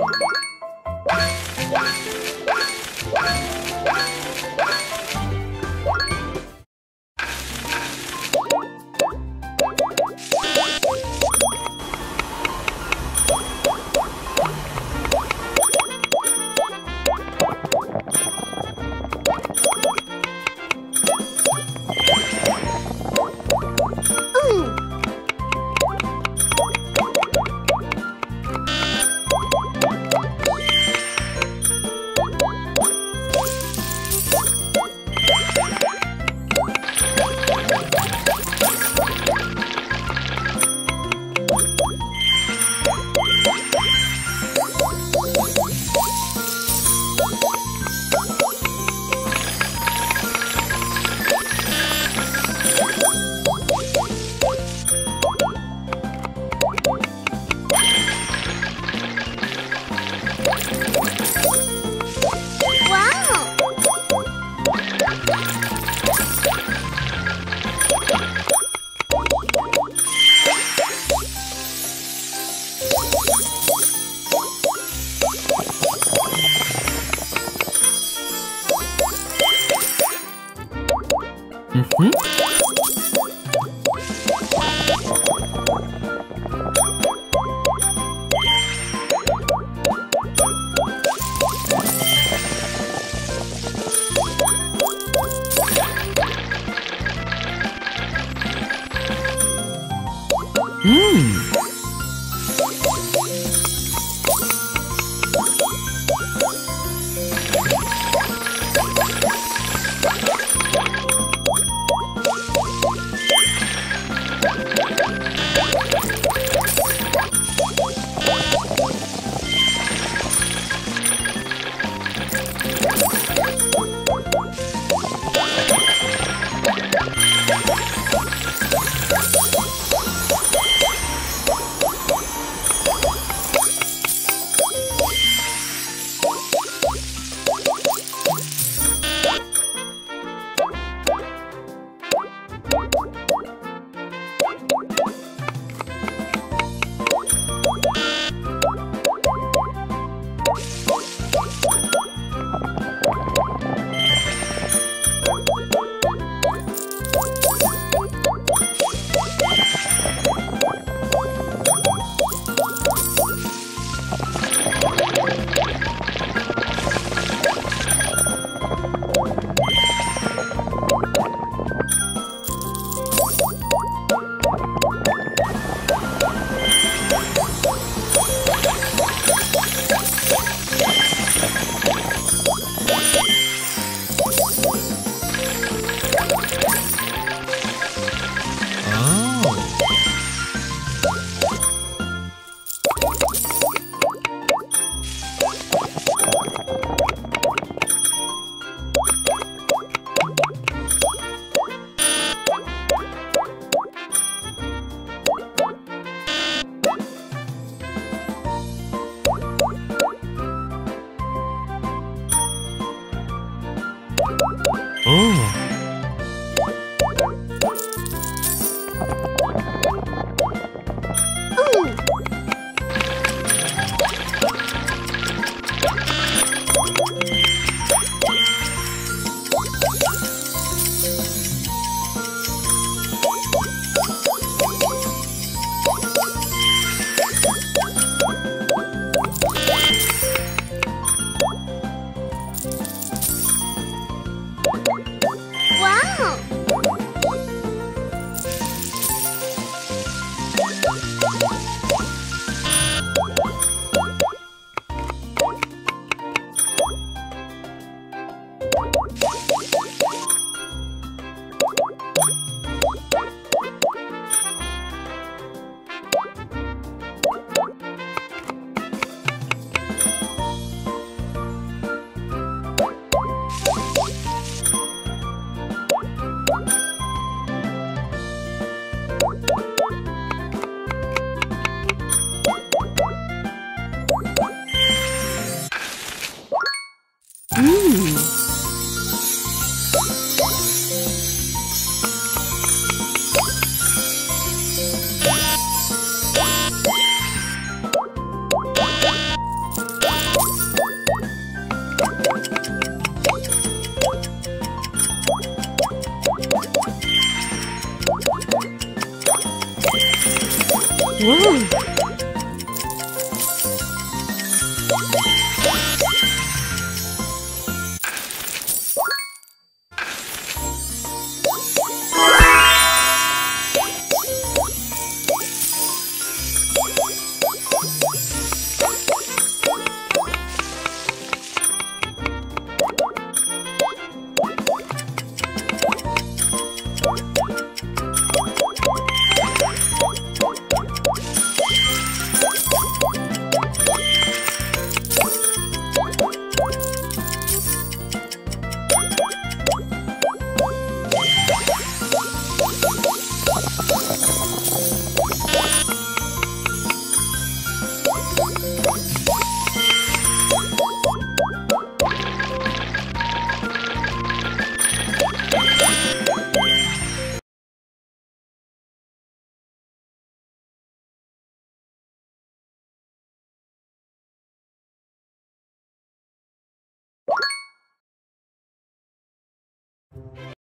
Yeah. 嗯哼。Mmm. Whoa!